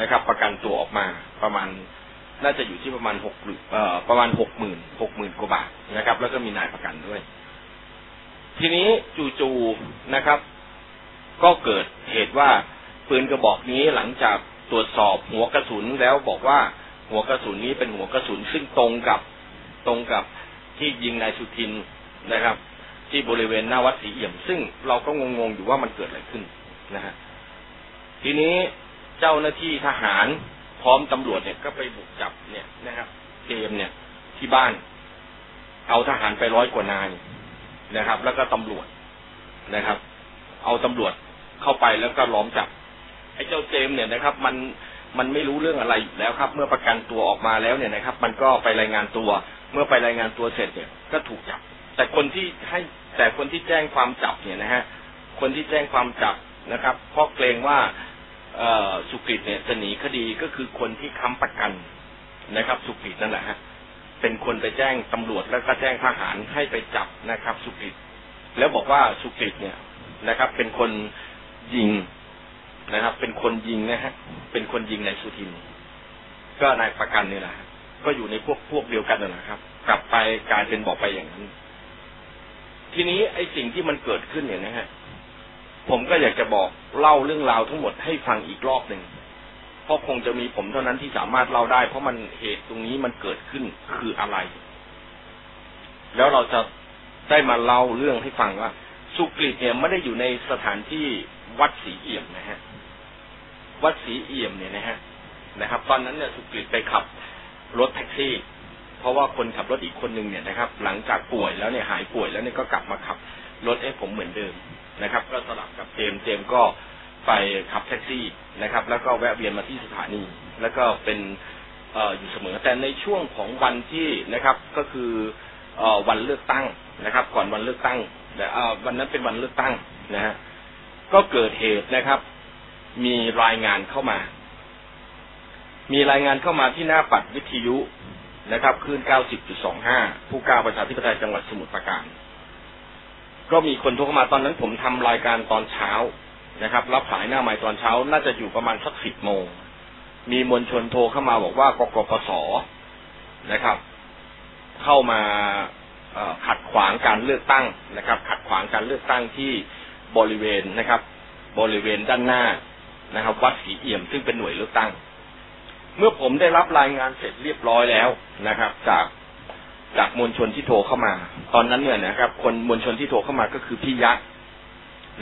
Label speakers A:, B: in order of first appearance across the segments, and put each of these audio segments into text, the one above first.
A: นะครับ ประกันตัวออกมาประมาณน่าจะอยู่ที่ประมาณหกเอ่อประมาณหกหมื่นหกหมื่นกว่าบาทนะครับ แล้วก็มีนายประกันด้วย ทีนี้จู่ๆนะครับ ก็เกิดเหตุว่าปืนกระบอกนี้หลังจากตรวจสอบหัวกระสุนแล้วบอกว่าหัวกระสุนนี้เป็นหัวกระสุนซึ่งตรงกับตรงกับที่ยิงนายสุทินนะครับ ที่บริเวณหน้าวัดศรีเอี่ยม ซึ่งเราก็งงๆอยู่ว่ามันเกิดอะไรขึ้นนะฮะทีนี้ เจ้าหน้าที่ทหารพร้อมตำรวจเนี่ยก็ไปบุกจับเนี่ยนะครับเจมเนี่ยที่บ้าน เอาทหารไปร้อยกว่านายนะครับ แล้วก็ตำรวจนะครับ เอาตำรวจเข้าไปแล้วก็ล้อมจับไอ้เจ้าเจมเนี่ยนะครับ มันมันไม่รู้เรื่องอะไรอยู่แล้วครับ เมื่อประกันตัวออกมาแล้วเนี่ยนะครับ มันก็ไปรายงานตัว เมื่อไปรายงานตัวเสร็จเนี่ยก็ถูกจับ แต่คนที่ให้แต่คนที่แจ้งความจับเนี่ยนะฮะคนที่แจ้งความจับนะครับเพราะเกรงว่า สุกฤตเนี่ยจะหนีคดีก็คือคนที่ค้ำประกันนะครับ สุกฤตนั่นแหละฮะเป็นคนไปแจ้งตำรวจแล้วก็แจ้งทหารให้ไปจับนะครับ สุกฤตแล้วบอกว่าสุกฤตเนี่ยนะครับ เป็นคนยิงนะครับ เป็นคนยิงนะฮะเป็นคนยิงนายสุทิน ก็นายประกันนี่แหละก็อยู่ในพวกพวกเดียวกันนะครับ กลับไปกลายเป็นบอกไปอย่างนั้น ทีนี้ไอ้สิ่งที่มันเกิดขึ้นเนี่ยนะฮะ ผมก็อยากจะบอกเล่าเรื่องราวทั้งหมดให้ฟังอีกรอบหนึ่งเพราะคงจะมีผมเท่านั้นที่สามารถเล่าได้ เพราะมันเหตุตรงนี้มันเกิดขึ้นคืออะไร แล้วเราจะได้มาเล่าเรื่องให้ฟังว่า สุกฤตเนี่ยไม่ได้อยู่ในสถานที่วัดศรีเอี่ยมนะฮะ วัดศรีเอี่ยมเนี่ยนะฮะนะครับ ตอนนั้นเนี่ยสุกฤตไปขับรถแท็กซี่ เพราะว่าคนขับรถอีกคนหนึ่งเนี่ยนะครับ หลังจากป่วยแล้วเนี่ยหายป่วยแล้วเนี่ยก็กลับมาขับรถให้ผมเหมือนเดิม นะครับ ก็สลับกับเจมเจมก็ไปขับแท็กซี่นะครับ แล้วก็แวะเวียนมาที่สถานี แล้วก็เป็นออยู่เสมอแต่ในช่วงของวันที่นะครับก็คืออวันเลือกตั้งนะครับ ก่อนวันเลือกตั้งแต่วันนั้นเป็นวันเลือกตั้งนะฮะก็เกิดเหตุนะครับ มีรายงานเข้ามา มีรายงานเข้ามาที่หน้าปัดวิทยุนะครับคลื่น 90.25 ผู้ก้าประชาธิปไตยจังหวัดสมุทรปราการ ก็มีคนโทรเข้ามาตอนนั้นผมทำรายการตอนเช้านะครับ รับสายหน้าใหม่ตอนเช้า น่าจะอยู่ประมาณสักสิบโมง มีมวลชนโทรเข้ามาบอกว่ากกปสนะครับ เข้ามาขัดขวางการเลือกตั้งนะครับ ขัดขวางการเลือกตั้งที่บริเวณนะครับ บริเวณด้านหน้านะครับ วัดศรีเอี่ยมซึ่งเป็นหน่วยเลือกตั้ง เมื่อผมได้รับรายงานเสร็จเรียบร้อยแล้วนะครับ จาก จากมวลชนที่โทรเข้ามา ตอนนั้นเนี่ยนะครับ คนมวลชนที่โทรเข้ามาก็คือพี่ยะ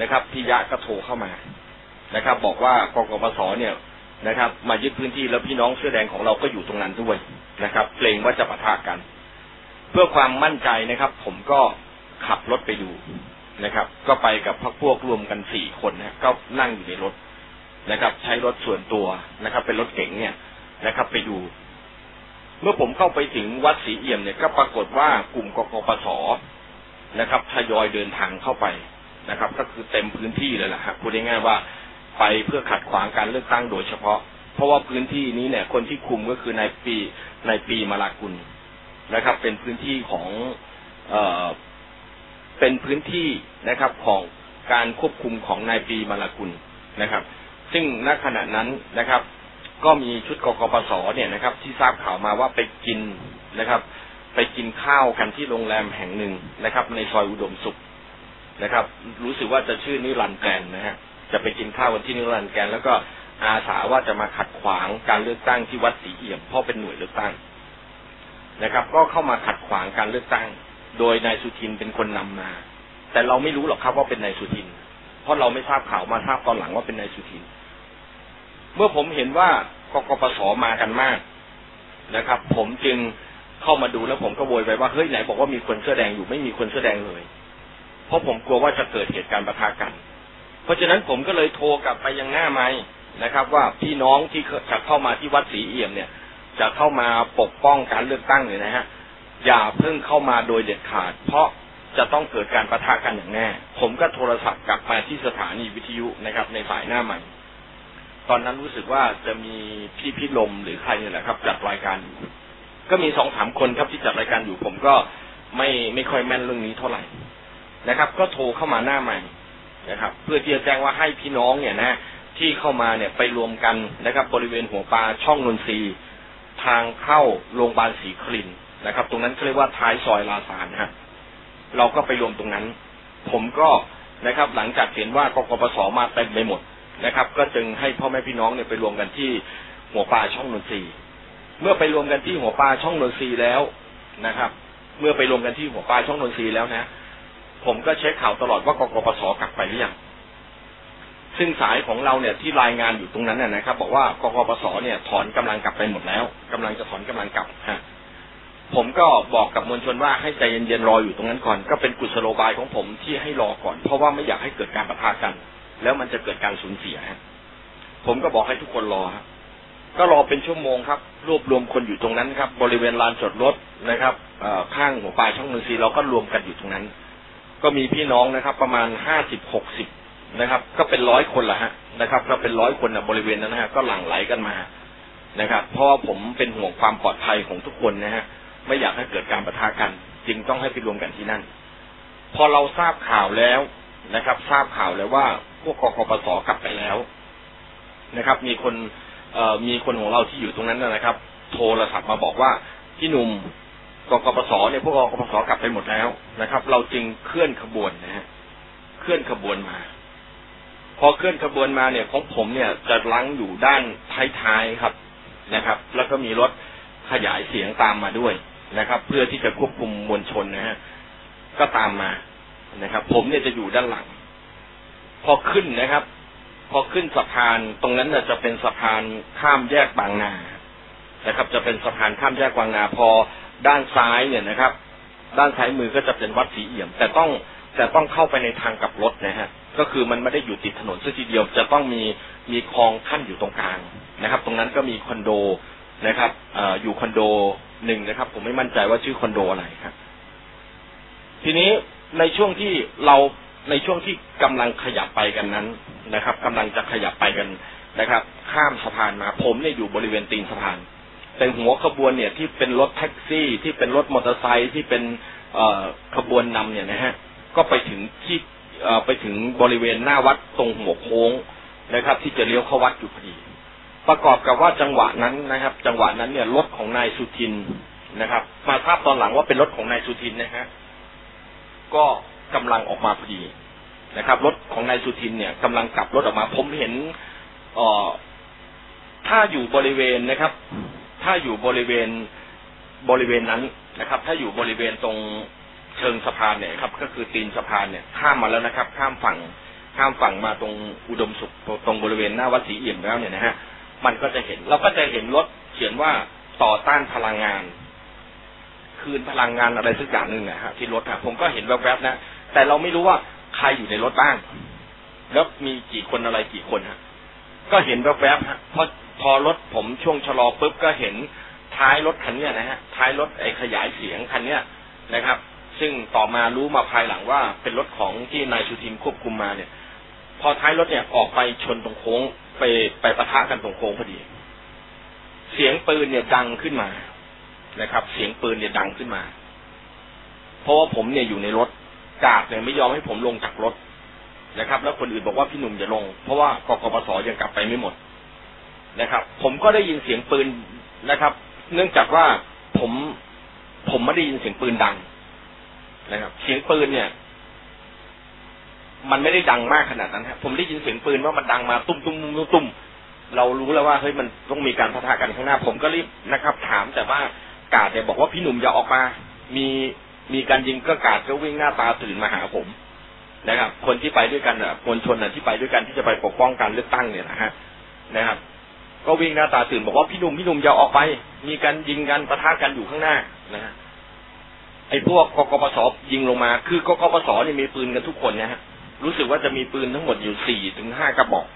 A: นะครับพี่ยะก็โทรเข้ามานะครับ บอกว่ากกปสเนี่ยนะครับ มายึดพื้นที่แล้วพี่น้องเสื้อแดงของเราก็อยู่ตรงนั้นด้วยนะครับเกรงว่าจะปะทะกัน เพื่อความมั่นใจนะครับ ผมก็ขับรถไปดูนะครับ ก็ไปกับพักพวกรวมกันสี่คนนะก็นั่งอยู่ในรถนะครับ ใช้รถส่วนตัวนะครับ เป็นรถเก๋งเนี่ยนะครับ ไปดู เมื่อผมเข้าไปถึงวัดศรีเอี่ยมเนี่ยก็ปรากฏว่ากลุ่มกกปสนะครับทยอยเดินทางเข้าไปนะครับ ก็คือเต็มพื้นที่เลยแหละครับพูดง่ายๆว่าไปเพื่อขัดขวางการเลือกตั้งโดยเฉพาะ เพราะว่าพื้นที่นี้เนี่ย คนที่คุมก็คือนายปีนายปีมาลากุลนะครับ เป็นพื้นที่ของเอเป็นพื้นที่นะครับของการควบคุมของนายปีมาลากุลนะครับ ซึ่งณขณะนั้นนะครับ ก็มีชุดกกปสเนี่ยนะครับ ที่ทราบข่าวมาว่าไปกินนะครับ ไปกินข้าวกันที่โรงแรมแห่งหนึ่งนะครับ ในซอยอุดมสุขนะครับ รู้สึกว่าจะชื่อนิรันดร์แกนนะฮะจะไปกินข้าวกันที่นิรันดร์แกน แล้วก็อาสาว่าจะมาขัดขวางการเลือกตั้งที่วัดศรีเอี่ยมเพราะเป็นหน่วยเลือกตั้งนะครับ ก็เข้ามาขัดขวางการเลือกตั้ง โดยนายสุทินเป็นคนนำมา แต่เราไม่รู้หรอกครับว่าเป็นนายสุทิน เพราะเราไม่ทราบข่าวมาทราบตอนหลังว่าเป็นนายสุทิน เมื่อผมเห็นว่า กกปสมากันมากนะครับ ผมจึงเข้ามาดูแล้วผมก็โวยไปว่าเฮ้ยไหนบอกว่ามีคนเสื้อแดงอยู่ไม่มีคนเสื้อแดงเลย เพราะผมกลัวว่าจะเกิดเหตุการณ์ประทะกัน เพราะฉะนั้นผมก็เลยโทรกลับไปยังหน้าไม้นะครับ ว่าพี่น้องที่จะเข้ามาที่วัดศรีเอี่ยมเนี่ย จะเข้ามาปกป้องการเลือกตั้งเนี่ยนะฮะอย่าเพิ่งเข้ามาโดยเด็ดขาด เพราะจะต้องเกิดการประทะกันอย่างแน่ ผมก็โทรศัพท์กลับมาที่สถานีวิทยุนะครับ ในฝ่ายหน้าใหม่ ตอนนั้นรู้สึกว่าจะมีพี่พิลมหรือใครเนี่ยแหละครับ จัดรายการอยู่ก็มีสองสามคนครับที่จัดรายการอยู่ผมก็ไม่ไม่ค่อยแม่นเรื่องนี้เท่าไหร่นะครับ ก็โทรเข้ามาหน้าใหม่นะครับ เพื่อที่จะแจ้งว่าให้พี่น้องเนี่ยนะที่เข้ามาเนี่ยไปรวมกันนะครับ บริเวณหัวปลาช่องนนทรีทางเข้าโรงพยาบาลศรีคลินนะครับ ตรงนั้นเขาเรียกว่าท้ายซอยลาซานฮะเราก็ไปรวมตรงนั้น ผมก็นะครับ หลังจากเห็นว่ากกปสมาเต็มไปหมด นะครับ ก็จึงให้พ่อแม่พี่น้องเนี่ยไปรวมกันที่หัวปลาช่องนนทรีเมื่อไปรวมกันที่หัวปลาช่องนนทรีแล้วนะครับ เมื่อไปรวมกันที่หัวปลาช่องนนทรีแล้วนะ ผมก็เช็คข่าวตลอดว่ากกปสกลับไปหรือยังซึ่งสายของเราเนี่ยที่รายงานอยู่ตรงนั้นนะครับ บอกว่ากกปสเนี่ยถอนกำลังกลับไปหมดแล้วกำลังจะถอนกำลังกลับฮะผมก็บอกกับมวลชนว่าให้ใจเย็นๆรออยู่ตรงนั้นก่อน ก็เป็นกุศโลบายของผมที่ให้รอก่อน เพราะว่าไม่อยากให้เกิดการประทะกัน แล้วมันจะเกิดการสูญเสียฮะผมก็บอกให้ทุกคนรอครับก็รอเป็นชั่วโมงครับ รวบรวมคนอยู่ตรงนั้นครับ บริเวณลานจอดรถนะครับข้างหัวปลายช่องนนทรีเราก็รวมกันอยู่ตรงนั้น ก็มีพี่น้องนะครับ ประมาณห้าสิบหกสิบนะครับ ก็เป็นร้อยคนละฮะนะครับ ก็เป็นร้อยคนนะบริเวณนั้นนะฮะก็หลั่งไหลกันมานะครับ เพราะว่าผมเป็นห่วงความปลอดภัยของทุกคนนะฮะไม่อยากให้เกิดการประทะกัน จึงต้องให้ไปรวมกันที่นั่น พอเราทราบข่าวแล้ว นะครับ ทราบข่าวแล้วว่าพวกกกปสกลับไปแล้วนะครับ มีคนมีคนของเราที่อยู่ตรงนั้นนะครับ โทรศัพท์มาบอกว่าพี่หนุ่มกกปสเนี่ยพวกกกปสกลับไปหมดแล้วนะครับ เราจึงเคลื่อนขบวนนะฮะเคลื่อนขบวนมา พอเคลื่อนขบวนมาเนี่ยของผมเนี่ยจะลังอยู่ด้านท้ายๆครับนะครับ แล้วก็มีรถขยายเสียงตามมาด้วยนะครับ เพื่อที่จะควบคุมมวลชนนะฮะก็ตามมา นะครับ ผมเนี่ยจะอยู่ด้านหลัง พอขึ้นนะครับ พอขึ้นสะพานตรงนั้นจะเป็นสะพานข้ามแยกบางนานะครับ จะเป็นสะพานข้ามแยกบางนา พอด้านซ้ายเนี่ยนะครับ ด้านซ้ายมือก็จะเป็นวัดศรีเอี่ยม แต่ต้องแต่ต้องเข้าไปในทางกับรถนะฮะก็คือมันไม่ได้อยู่ติดถนนซะทีเดียวจะต้องมีมีคลองขั้นอยู่ตรงกลางนะครับ ตรงนั้นก็มีคอนโดนะครับออยู่คอนโดหนึ่งนะครับ ผมไม่มั่นใจว่าชื่อคอนโดอะไรครับ ทีนี้ ในช่วงที่เราในช่วงที่กำลังขยับไปกันนั้นนะครับกำลังจะขยับไปกันนะครับ ข้ามสะพานมาผมเนี่ยอยู่บริเวณตีนสะพาน แต่หัวขบวนเนี่ยที่เป็นรถแท็กซี่ที่เป็นรถมอเตอร์ไซค์ที่เป็นขบวนนำเนี่ยนะฮะก็ไปถึงที่ไปถึงบริเวณหน้าวัดตรงหัวโค้งนะครับ ที่จะเลี้ยวเข้าวัดอยู่พอดี ประกอบกับว่าจังหวะนั้นนะครับ จังหวะนั้นเนี่ยรถของนายสุทินนะครับ มาทราบตอนหลังว่าเป็นรถของนายสุทินนะฮะ ก็กำลังออกมาพอดีนะครับ รถของนายสุทินเนี่ยกำลังกลับรถออกมา ผมเห็นเอ่อถ้าอยู่บริเวณนะครับ ถ้าอยู่บริเวณบริเวณนั้นนะครับ ถ้าอยู่บริเวณตรงเชิงสะพานเนี่ยครับ ก็คือตีนสะพานเนี่ยข้ามมาแล้วนะครับ ข้ามฝั่งข้ามฝั่งมาตรงอุดมสุขตรงบริเวณหน้าวัดศรีเอี่ยมแล้วเนี่ยนะฮะมันก็จะเห็นเราก็จะเห็นรถเขียนว่าต่อต้านพลังงาน คืนพลังงานอะไรสักอย่างหนึ่งนะฮะที่รถอะผมก็เห็นแวบๆนะแต่เราไม่รู้ว่าใครอยู่ในรถบ้าง แล้วมีกี่คนอะไรกี่คนฮะก็เห็นแวบๆฮะพอพอรถผมช่วงชะลอปุ๊บก็เห็นท้ายรถคันนี้นะฮะท้ายรถไอ้ขยายเสียงคันเนี้ยนะครับ ซึ่งต่อมารู้มาภายหลังว่าเป็นรถของที่นายสุทินควบคุมมาเนี่ย พอท้ายรถเนี่ยออกไปชนตรงโค้งไปไปประทะกันตรงโค้งพอดี เสียงปืนเนี่ยดังขึ้นมา นะครับ เสียงปืนเนี่ยดังขึ้นมา เพราะว่าผมเนี่ยอยู่ในรถกาดเนี่ยไม่ยอมให้ผมลงจากรถนะครับ แล้วคนอื่นบอกว่าพี่หนุ่มจะลง เพราะว่ากกปสยังกลับไปไม่หมดนะครับ ผมก็ได้ยินเสียงปืนนะครับ เนื่องจากว่าผมผมไม่ได้ยินเสียงปืนดังนะครับ เสียงปืนเนี่ย มันไม่ได้ดังมากขนาดนั้นครับผมได้ยินเสียงปืนว่ามันดังมาตุ้มตุ้มตุ้มตุ้มเรารู้แล้วว่าเฮ้ยมันต้องมีการพัฒนากันข้างหน้า ผมก็รีบนะครับ ถามแต่ว่า กาดเนี่ยบอกว่าพี่หนุ่มอย่าออกมา มีมีการยิงก็กาดก็วิ่งหน้าตาตื่นมาหาผมนะครับ คนที่ไปด้วยกันอะมวลชนอะที่ไปด้วยกันที่จะไปปกป้องการเลือกตั้งเนี่ยนะฮะนะครับ ก็วิ่งหน้าตาตื่นบอกว่าพี่หนุ่มพี่หนุ่มอย่าออกไป มีการยิงกันประทะกันอยู่ข้างหน้านะฮะไอ้พวกกกปสยิงลงมา คือกกปสเนี่ยมีปืนกันทุกคนนะฮะรู้สึกว่าจะมีปืนทั้งหมดอยู่สี่ถึงห้ากระบอก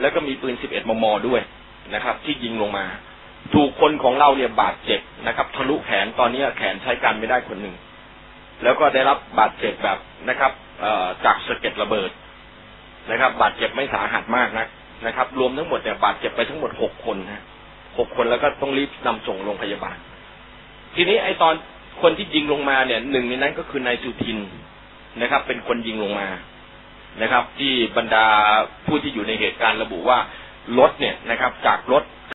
A: แล้วก็มีปืนสิบเอ็ดมมด้วยนะครับ ที่ยิงลงมา ถูกคนของเราเนี่ยบาดเจ็บนะครับ ทะลุแขนตอนนี้แขนใช้การไม่ได้คนหนึ่ง แล้วก็ได้รับบาดเจ็บแบบนะครับจากสะเก็ดระเบิดนะครับ บาดเจ็บไม่สาหัสมากนะนะครับ รวมทั้งหมดเนี่ยบาดเจ็บไปทั้งหมดหกคนนะหกคนแล้วก็ต้องรีบนำส่งโรงพยาบาล ทีนี้ไอตอนคนที่ยิงลงมาเนี่ยหนึ่งในนั้นก็คือนายสุทินนะครับ เป็นคนยิงลงมานะครับ ที่บรรดาผู้ที่อยู่ในเหตุการณ์ระบุว่ารถเนี่ยนะครับ จากรถ